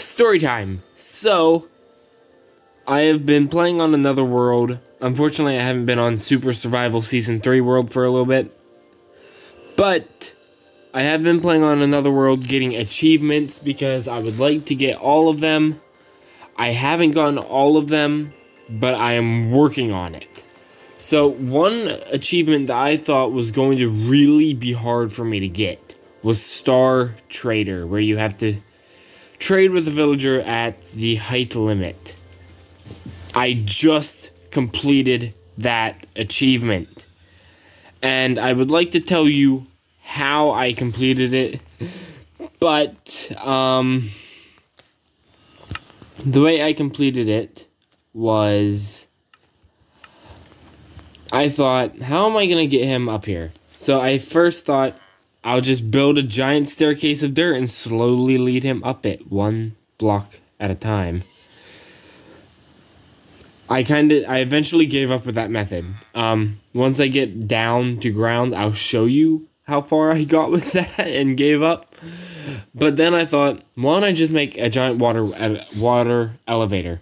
Story time. So, I have been playing on Another World. Unfortunately, I haven't been on Super Survival Season 3 World for a little bit. But, I have been playing on Another World getting achievements because I would like to get all of them. I haven't gotten all of them, but I am working on it. So, one achievement that I thought was going to really be hard for me to get was Star Trader, where you have to trade with a villager at the height limit. I just completed that achievement. And I would like to tell you how I completed it. But, um, the way I completed it was I thought, how am I going to get him up here? So I first thought, I'll just build a giant staircase of dirt and slowly lead him up it, one block at a time. I kind of, I eventually gave up with that method. Um, once I get down to ground, I'll show you how far I got with that and gave up. But then I thought, why don't I just make a giant water water elevator?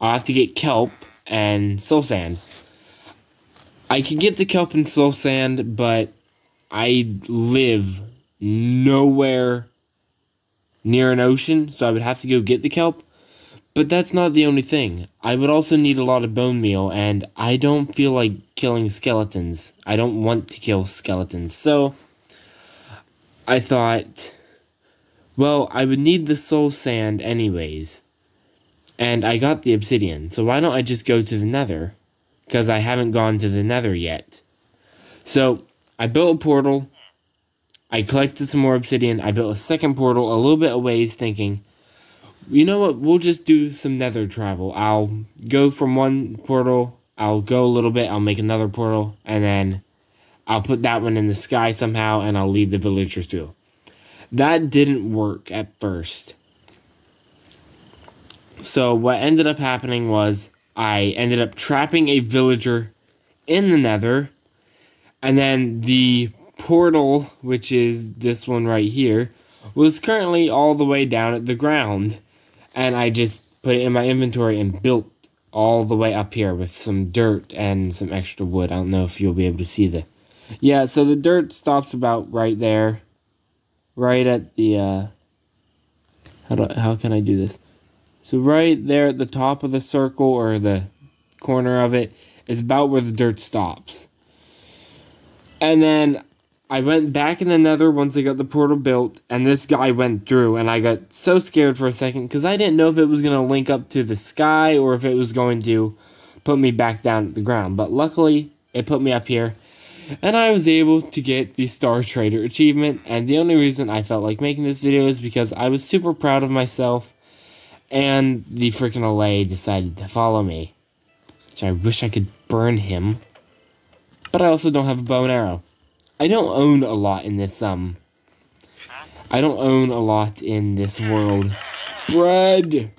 I'll have to get kelp and soul sand. I can get the kelp and soul sand, but I live nowhere near an ocean, so I would have to go get the kelp. But that's not the only thing. I would also need a lot of bone meal, and I don't feel like killing skeletons. I don't want to kill skeletons. So, I thought, well, I would need the soul sand anyways. And I got the obsidian, so why don't I just go to the nether? Because I haven't gone to the nether yet. So, I built a portal. I collected some more obsidian. I built a second portal a little bit away, thinking, you know what, we'll just do some nether travel. I'll go from one portal, I'll go a little bit, I'll make another portal, and then I'll put that one in the sky somehow, and I'll lead the villager through. That didn't work at first. So what ended up happening was I ended up trapping a villager in the nether and then the portal, which is this one right here, was currently all the way down at the ground. And I just put it in my inventory and built all the way up here with some dirt and some extra wood. I don't know if you'll be able to see the... Yeah, so the dirt stops about right there. Right at the, uh... How, do, how can I do this? So right there at the top of the circle, or the corner of it, is about where the dirt stops. And then I went back in the nether once I got the portal built, and this guy went through, and I got so scared for a second because I didn't know if it was going to link up to the sky or if it was going to put me back down at the ground. But luckily, it put me up here, and I was able to get the Star Trader achievement. And the only reason I felt like making this video is because I was super proud of myself, and the freaking LA decided to follow me. Which I wish I could burn him. But I also don't have a bow and arrow. I don't own a lot in this, um... I don't own a lot in this world. Bread!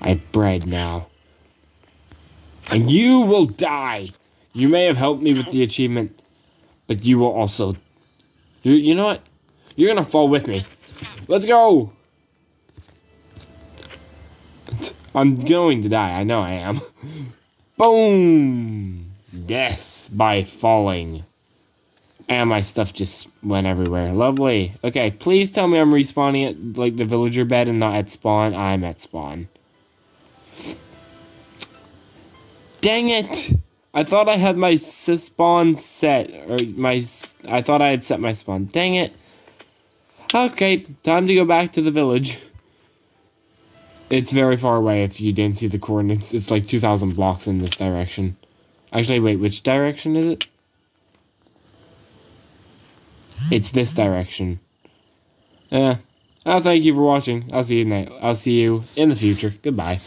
I have bread now. And you will die! You may have helped me with the achievement, but you will also... You, you know what? You're gonna fall with me. Let's go! I'm going to die. I know I am. Boom! Death by falling. And my stuff just went everywhere. Lovely. Okay, please tell me I'm respawning at, like, the villager bed and not at spawn. I'm at spawn. Dang it! I thought I had my spawn set. Or my... I thought I had set my spawn. Dang it. Okay, time to go back to the village. It's very far away if you didn't see the coordinates. It's like 2,000 blocks in this direction. Actually, wait, which direction is it? It's this direction. Yeah. I'll thank you for watching. I'll see you in I'll see you in the future. Goodbye.